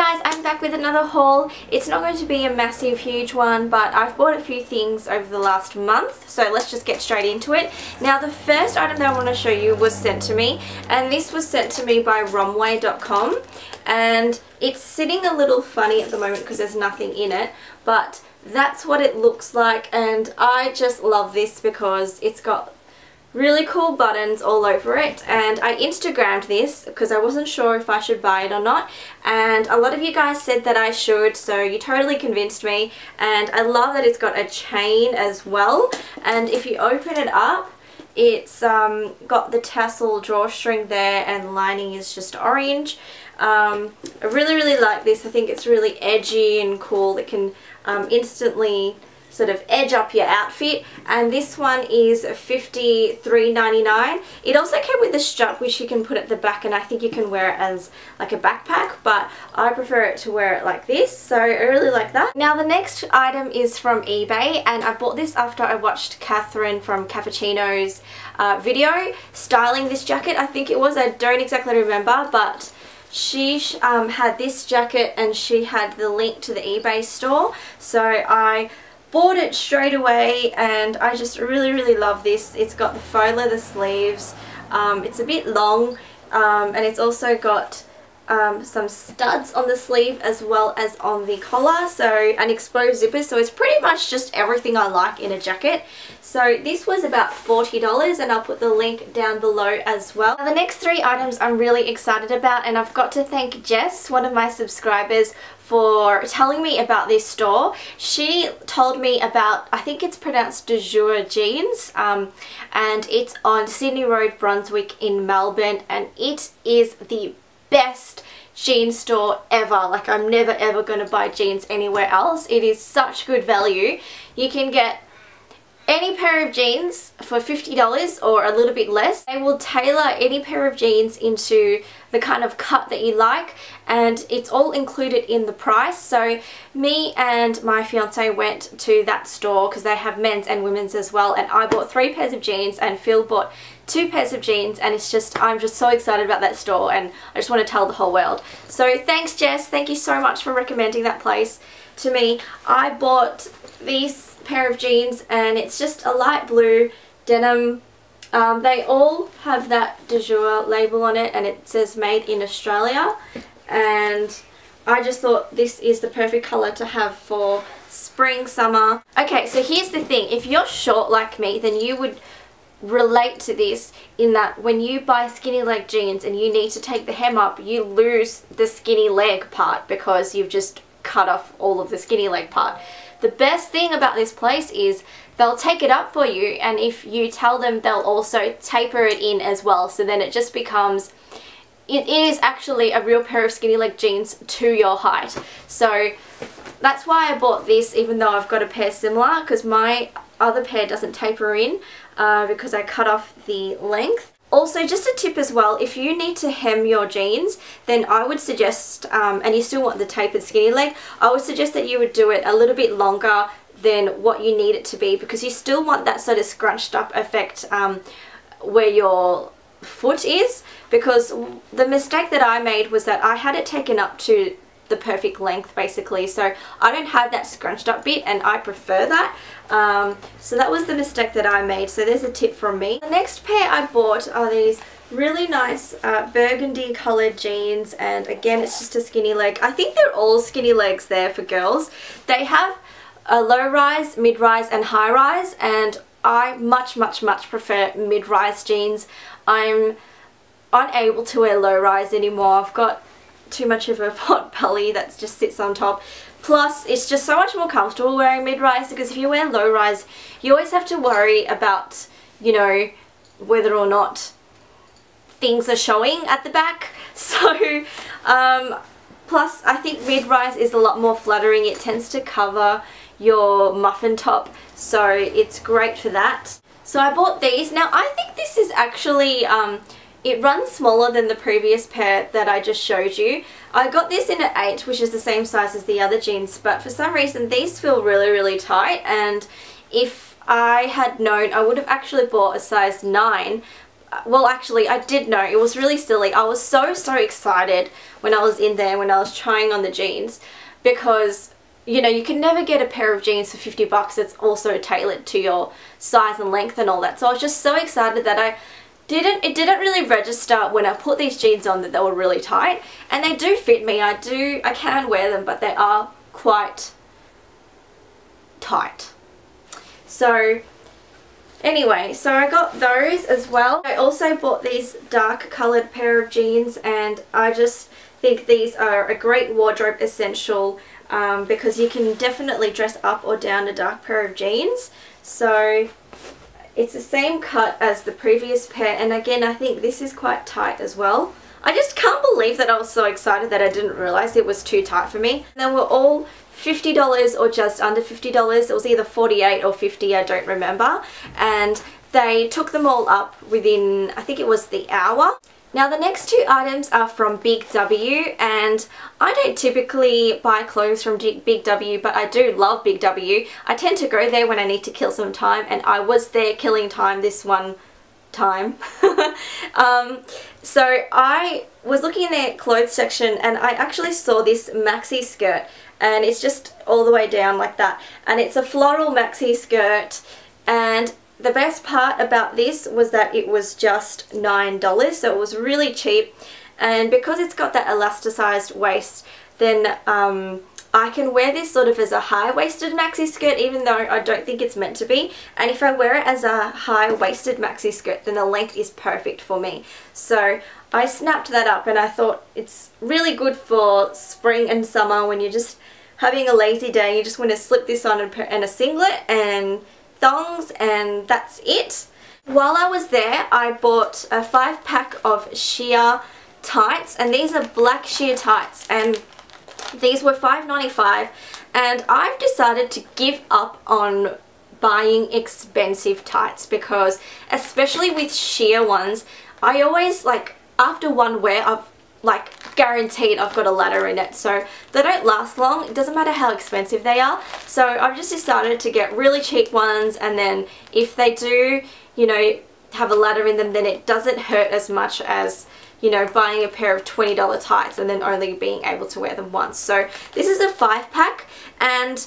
guys, I'm back with another haul. It's not going to be a massive, huge one, but I've bought a few things over the last month, so let's just get straight into it. Now, the first item that I want to show you was sent to me, and this was sent to me by romwe.com, and it's sitting a little funny at the moment because there's nothing in it, but that's what it looks like, and I just love this because it's got really cool buttons all over it. And I Instagrammed this because I wasn't sure if I should buy it or not. And a lot of you guys said that I should so you totally convinced me. And I love that it's got a chain as well. And if you open it up it's um, got the tassel drawstring there and the lining is just orange. Um, I really really like this. I think it's really edgy and cool. It can um, instantly sort of edge up your outfit. And this one is $53.99 it also came with a strap which you can put at the back and I think you can wear it as like a backpack but I prefer it to wear it like this so I really like that. Now the next item is from eBay and I bought this after I watched Catherine from Cappuccino's uh, video styling this jacket. I think it was I don't exactly remember but she um, had this jacket and she had the link to the eBay store so I bought it straight away and I just really really love this. It's got the faux leather sleeves. Um, it's a bit long um, and it's also got um, some studs on the sleeve as well as on the collar so an exposed zipper so it's pretty much just everything I like in a jacket so this was about $40 and I'll put the link down below as well. Now the next three items I'm really excited about and I've got to thank Jess, one of my subscribers, for telling me about this store. She told me about, I think it's pronounced Dejour Jeans, um, and it's on Sydney Road, Brunswick in Melbourne, and it is the best jeans store ever. Like I'm never ever going to buy jeans anywhere else. It is such good value. You can get any pair of jeans for $50 or a little bit less. They will tailor any pair of jeans into the kind of cut that you like and it's all included in the price. So me and my fiance went to that store because they have men's and women's as well and I bought three pairs of jeans and Phil bought two pairs of jeans and it's just I'm just so excited about that store and I just want to tell the whole world. So thanks Jess. Thank you so much for recommending that place to me. I bought these pair of jeans and it's just a light blue denim. Um, they all have that Dejour label on it and it says made in Australia and I just thought this is the perfect colour to have for spring, summer. Okay, so here's the thing. If you're short like me, then you would relate to this in that when you buy skinny leg jeans and you need to take the hem up, you lose the skinny leg part because you've just cut off all of the skinny leg part. The best thing about this place is they'll take it up for you and if you tell them they'll also taper it in as well. So then it just becomes it is actually a real pair of skinny leg jeans to your height. So that's why I bought this even though I've got a pair similar because my other pair doesn't taper in uh, because I cut off the length also, just a tip as well, if you need to hem your jeans, then I would suggest, um, and you still want the tapered skinny leg, I would suggest that you would do it a little bit longer than what you need it to be because you still want that sort of scrunched up effect um, where your foot is because the mistake that I made was that I had it taken up to the perfect length basically so I don't have that scrunched up bit and I prefer that um, so that was the mistake that I made so there's a tip from me. The next pair I bought are these really nice uh, burgundy colored jeans and again it's just a skinny leg. I think they're all skinny legs there for girls. They have a low rise, mid rise and high rise and I much much much prefer mid rise jeans. I'm unable to wear low rise anymore. I've got too much of a pot belly that just sits on top. Plus, it's just so much more comfortable wearing mid-rise because if you wear low-rise, you always have to worry about, you know, whether or not things are showing at the back. So, um, plus I think mid-rise is a lot more flattering. It tends to cover your muffin top, so it's great for that. So I bought these. Now, I think this is actually... Um, it runs smaller than the previous pair that I just showed you. I got this in an 8 which is the same size as the other jeans but for some reason these feel really really tight and if I had known I would have actually bought a size 9 well actually I did know. It was really silly. I was so so excited when I was in there when I was trying on the jeans because you know you can never get a pair of jeans for 50 bucks that's also tailored to your size and length and all that. So I was just so excited that I didn't it didn't really register when I put these jeans on that they were really tight and they do fit me I do I can wear them but they are quite tight so Anyway, so I got those as well. I also bought these dark coloured pair of jeans and I just think these are a great wardrobe essential um, because you can definitely dress up or down a dark pair of jeans. So it's the same cut as the previous pair and again I think this is quite tight as well. I just can't believe that I was so excited that I didn't realise it was too tight for me. They were all $50 or just under $50. It was either 48 or 50 I don't remember. And they took them all up within, I think it was the hour. Now the next two items are from Big W and I don't typically buy clothes from Big W but I do love Big W. I tend to go there when I need to kill some time and I was there killing time this one time. um, so I was looking in their clothes section and I actually saw this maxi skirt and it's just all the way down like that and it's a floral maxi skirt and the best part about this was that it was just $9 so it was really cheap. And because it's got that elasticized waist then um, I can wear this sort of as a high-waisted maxi skirt even though I don't think it's meant to be. And if I wear it as a high-waisted maxi skirt then the length is perfect for me. So I snapped that up and I thought it's really good for spring and summer when you're just having a lazy day you just want to slip this on and a singlet and thongs and that's it. While I was there I bought a five pack of sheer tights and these are black sheer tights and these were $5.95 and I've decided to give up on buying expensive tights because especially with sheer ones I always like after one wear I've like guaranteed I've got a ladder in it. So they don't last long. It doesn't matter how expensive they are. So I've just decided to get really cheap ones and then if they do you know have a ladder in them then it doesn't hurt as much as you know buying a pair of $20 tights and then only being able to wear them once. So this is a five pack and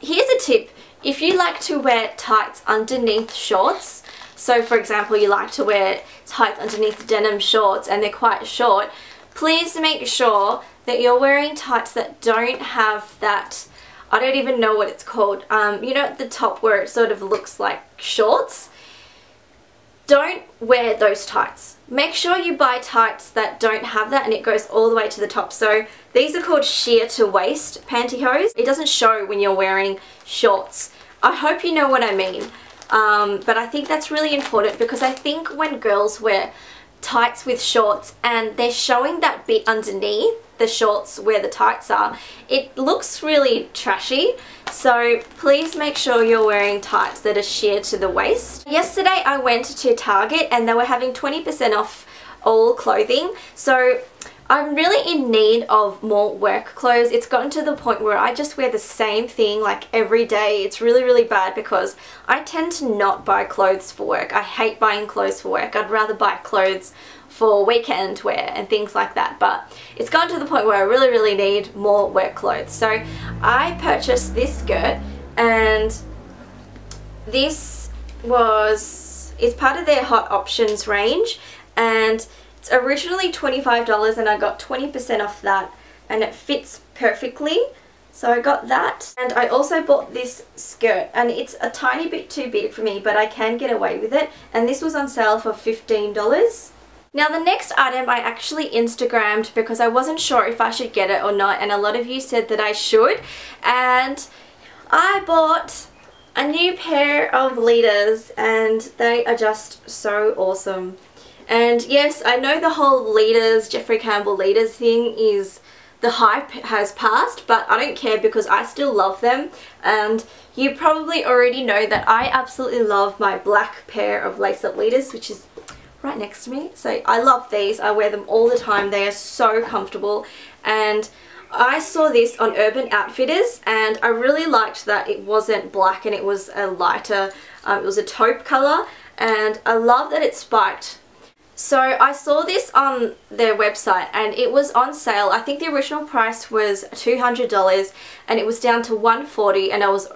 here's a tip. If you like to wear tights underneath shorts so for example, you like to wear tights underneath denim shorts and they're quite short, please make sure that you're wearing tights that don't have that, I don't even know what it's called, um, you know at the top where it sort of looks like shorts? Don't wear those tights. Make sure you buy tights that don't have that and it goes all the way to the top. So these are called sheer to waist pantyhose. It doesn't show when you're wearing shorts. I hope you know what I mean. Um, but I think that's really important because I think when girls wear tights with shorts and they're showing that bit underneath the shorts where the tights are, it looks really trashy. So please make sure you're wearing tights that are sheer to the waist. Yesterday I went to Target and they were having 20% off all clothing. So I'm really in need of more work clothes. It's gotten to the point where I just wear the same thing like every day. It's really, really bad because I tend to not buy clothes for work. I hate buying clothes for work. I'd rather buy clothes for weekend wear and things like that but it's gotten to the point where I really really need more work clothes so I purchased this skirt and this was it's part of their hot options range and it's originally $25 and I got 20% off that and it fits perfectly. So I got that and I also bought this skirt and it's a tiny bit too big for me but I can get away with it and this was on sale for $15. Now the next item I actually Instagrammed because I wasn't sure if I should get it or not and a lot of you said that I should and I bought a new pair of Litas and they are just so awesome. And yes, I know the whole Litas, Jeffrey Campbell Litas thing is the hype has passed but I don't care because I still love them. And you probably already know that I absolutely love my black pair of lace-up Litas which is right next to me. So I love these. I wear them all the time. They are so comfortable. And I saw this on Urban Outfitters and I really liked that it wasn't black and it was a lighter, um, it was a taupe colour and I love that it's spiked. So I saw this on their website and it was on sale. I think the original price was $200 and it was down to 140 and I was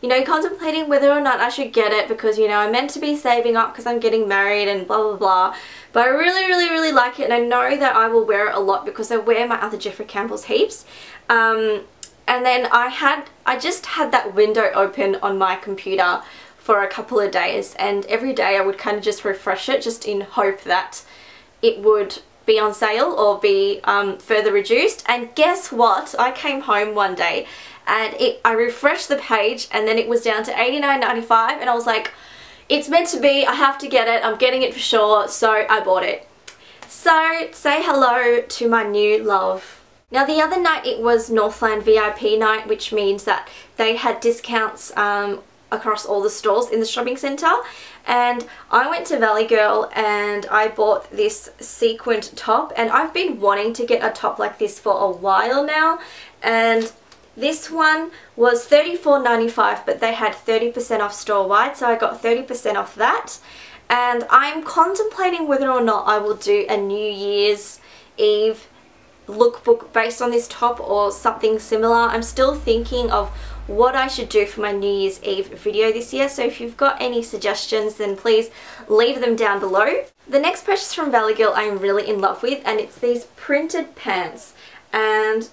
you know, contemplating whether or not I should get it because, you know, I'm meant to be saving up because I'm getting married and blah, blah, blah. But I really, really, really like it and I know that I will wear it a lot because I wear my other Jeffrey Campbell's heaps. Um, and then I had, I just had that window open on my computer for a couple of days and every day I would kind of just refresh it just in hope that it would be on sale or be um, further reduced. And guess what? I came home one day and it, I refreshed the page and then it was down to $89.95 and I was like it's meant to be. I have to get it. I'm getting it for sure. So I bought it. So say hello to my new love. Now the other night it was Northland VIP night which means that they had discounts um, across all the stores in the shopping centre. And I went to Valleygirl and I bought this sequined top. And I've been wanting to get a top like this for a while now. And this one was $34.95 but they had 30% off store wide so I got 30% off that. And I'm contemplating whether or not I will do a New Year's Eve lookbook based on this top or something similar. I'm still thinking of what I should do for my New Year's Eve video this year. So if you've got any suggestions then please leave them down below. The next purchase from Valleygirl I'm really in love with and it's these printed pants. And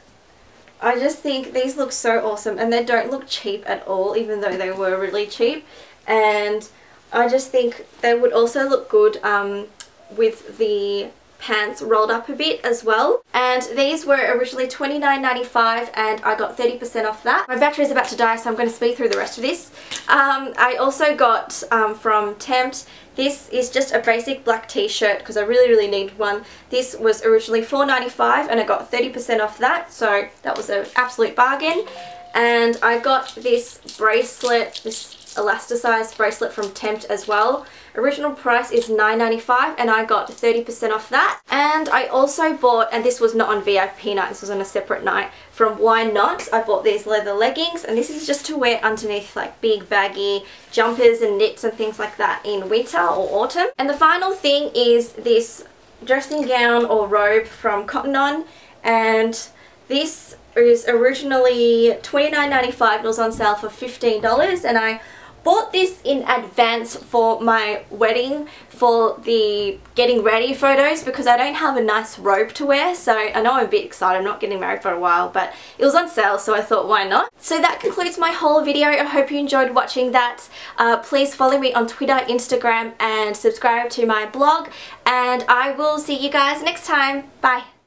I just think these look so awesome and they don't look cheap at all even though they were really cheap. And I just think they would also look good um, with the pants rolled up a bit as well and these were originally $29.95 and I got 30% off that. My battery is about to die so I'm going to speed through the rest of this. Um, I also got um, from Temt this is just a basic black t-shirt because I really really need one. This was originally $4.95 and I got 30% off that so that was an absolute bargain and I got this bracelet, this elasticized bracelet from Temt as well. Original price is $9.95 and I got 30% off that. And I also bought, and this was not on VIP night, this was on a separate night, from Ynot. I bought these leather leggings and this is just to wear underneath like big baggy jumpers and knits and things like that in winter or autumn. And the final thing is this dressing gown or robe from Cotton On and this is originally $29.95 and it was on sale for $15 and I bought this in advance for my wedding for the getting ready photos because I don't have a nice robe to wear so I know I'm a bit excited I'm not getting married for a while but it was on sale so I thought why not. So that concludes my whole video I hope you enjoyed watching that. Uh, please follow me on Twitter, Instagram and subscribe to my blog and I will see you guys next time. Bye.